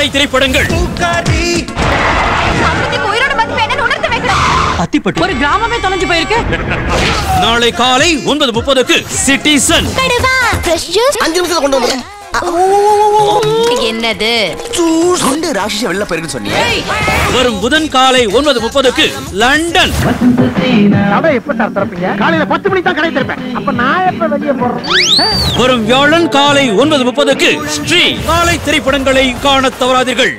காலை திரைப்படங்கள். அத்திப்பட்டு. ஒரு கிராமமே தொலைஞ்சு போயிருக்கு. நாளை காலை ஒன்பது முப்பதுக்கு சிட்டிசன். கடுவா. ஃப்ரெஷ் ஜூஸ் அஞ்சு நிமிஷத்துல கொண்டு வந்துடுறேன் என்னது கொண்டு ராட்சச வெளில போயிருக்குன்னு சொன்னீங்க வரும் புதன் காலை ஒன்பது முப்பதுக்கு லண்டன். கடை எப்ப சார் திறப்பீங்க? காலையில பத்து மணிக்கு தான் கடை திறப்பேன். அப்ப நான் எப்ப வெளியே போறேன் வரும் வியாழன் காலை ஒன்பது முப்பதுக்கு ஸ்ரீ காலை திரைப்படங்களை காணத் தவறாதீர்கள்.